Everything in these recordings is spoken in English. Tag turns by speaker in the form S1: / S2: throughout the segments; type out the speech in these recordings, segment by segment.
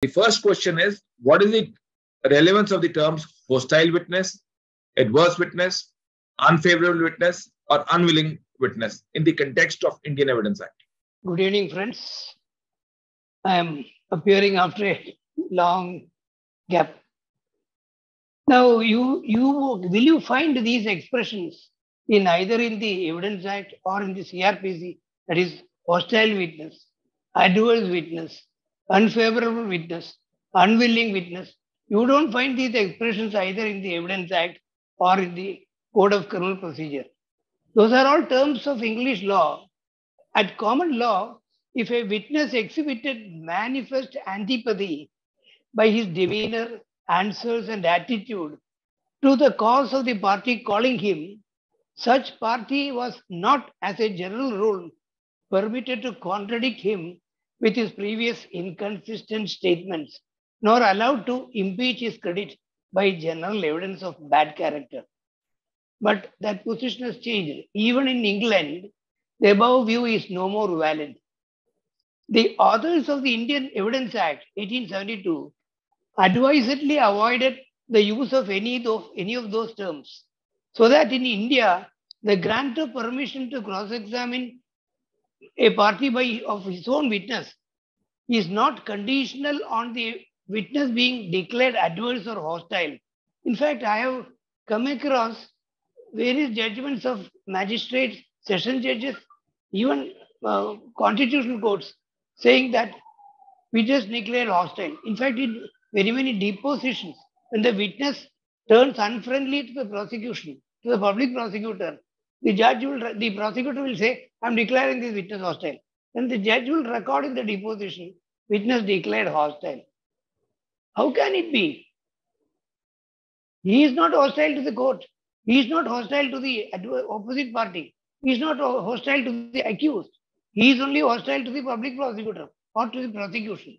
S1: The first question is what is the relevance of the terms hostile witness, adverse witness, unfavorable witness, or unwilling witness in the context of Indian Evidence Act?
S2: Good evening, friends. I am appearing after a long gap. Now, you, you will you find these expressions in either in the Evidence Act or in the CRPC, that is hostile witness, adverse witness, unfavorable witness, unwilling witness. You don't find these expressions either in the Evidence Act or in the Code of Criminal Procedure. Those are all terms of English law. At common law, if a witness exhibited manifest antipathy by his demeanor, answers, and attitude to the cause of the party calling him, such party was not, as a general rule, permitted to contradict him with his previous inconsistent statements, nor allowed to impeach his credit by general evidence of bad character. But that position has changed. Even in England, the above view is no more valid. The authors of the Indian Evidence Act 1872 advisedly avoided the use of any of, any of those terms so that in India, the grant of permission to cross-examine a party by of his own witness is not conditional on the witness being declared adverse or hostile. In fact, I have come across various judgments of magistrates, session judges, even uh, constitutional courts saying that witness declared hostile. In fact, in very many depositions, when the witness turns unfriendly to the prosecution, to the public prosecutor, the judge will, the prosecutor will say, I'm declaring this witness hostile. And the judge will record in the deposition, witness declared hostile. How can it be? He is not hostile to the court. He is not hostile to the opposite party. He is not hostile to the accused. He is only hostile to the public prosecutor or to the prosecution.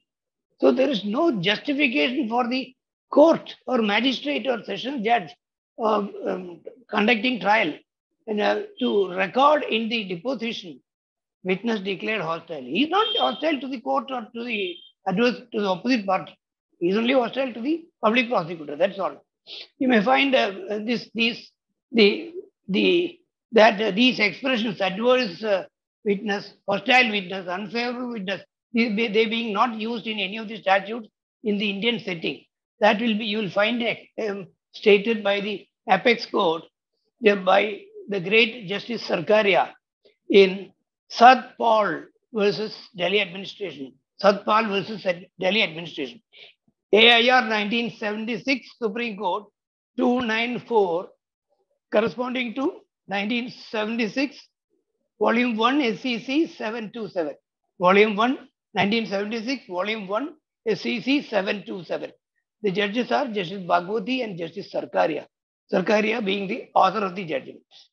S2: So there is no justification for the court or magistrate or session judge uh, um, conducting trial uh, to record in the deposition witness declared hostile. He is not hostile to the court or to the adverse to the opposite party. He is only hostile to the public prosecutor. That's all. You may find uh, this these the the that uh, these expressions adverse uh, witness, hostile witness, unfavorable witness, they, they being not used in any of the statutes in the Indian setting. That will be you will find um, stated by the apex court by the great Justice Sarkaria in Satpal versus Delhi administration. Satpal versus Delhi administration. AIR 1976 Supreme Court 294 corresponding to 1976, Volume 1, SCC 727. Volume 1, 1976, Volume 1, SCC 727. The judges are Justice Bhagwati and Justice Sarkaria. Sarkaria being the author of the judgments.